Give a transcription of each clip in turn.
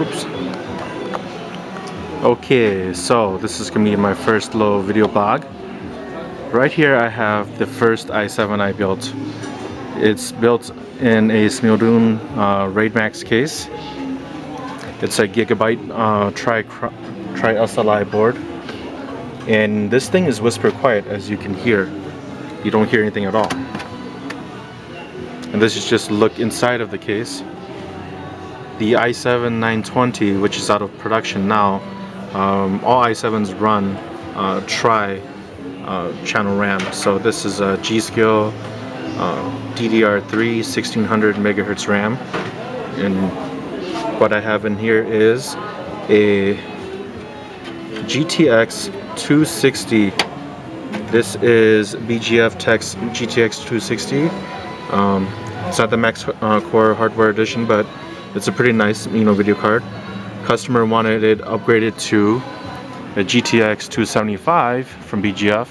Oops. Okay, so this is gonna be my first little video blog. Right here I have the first i7 I built. It's built in a Smilodon uh, RAID Max case. It's a gigabyte uh, tri, tri board. And this thing is whisper quiet as you can hear. You don't hear anything at all. And this is just look inside of the case. The i7 920, which is out of production now, um, all i7s run uh, tri uh, channel RAM. So this is a G.Skill uh, DDR3 1600 megahertz RAM. And what I have in here is a GTX 260. This is BGF Tech's GTX 260. Um, it's not the Max uh, Core Hardware Edition, but it's a pretty nice, you know, video card. Customer wanted it upgraded to a GTX 275 from BGF,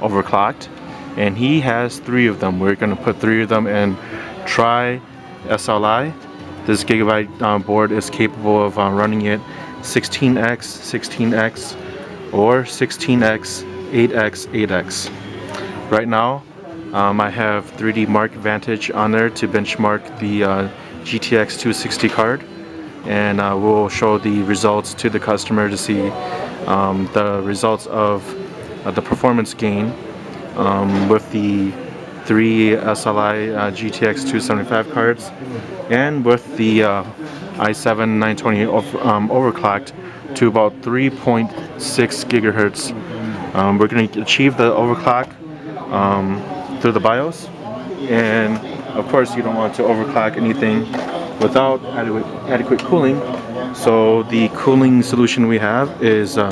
overclocked, and he has three of them. We're gonna put three of them in Tri SLI. This gigabyte uh, board is capable of uh, running it 16x, 16x, or 16x, 8x, 8x. Right now, um, I have 3D Mark Vantage on there to benchmark the uh, GTX 260 card and uh, we'll show the results to the customer to see um, the results of uh, the performance gain um, with the three SLI uh, GTX 275 cards and with the uh, i7 920 um, overclocked to about 3.6 gigahertz. Um, we're going to achieve the overclock um, through the BIOS and of course you don't want to overclock anything without adequate, adequate cooling. So the cooling solution we have is uh,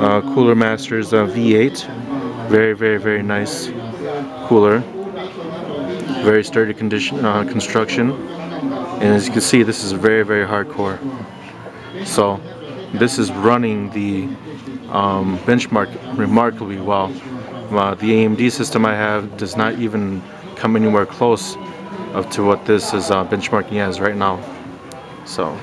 uh, Cooler Masters uh, V8. Very, very, very nice cooler. Very sturdy condition uh, construction. And as you can see, this is very, very hardcore. So this is running the um, benchmark remarkably well. Uh, the AMD system I have does not even come anywhere close up to what this is uh, benchmarking as right now. So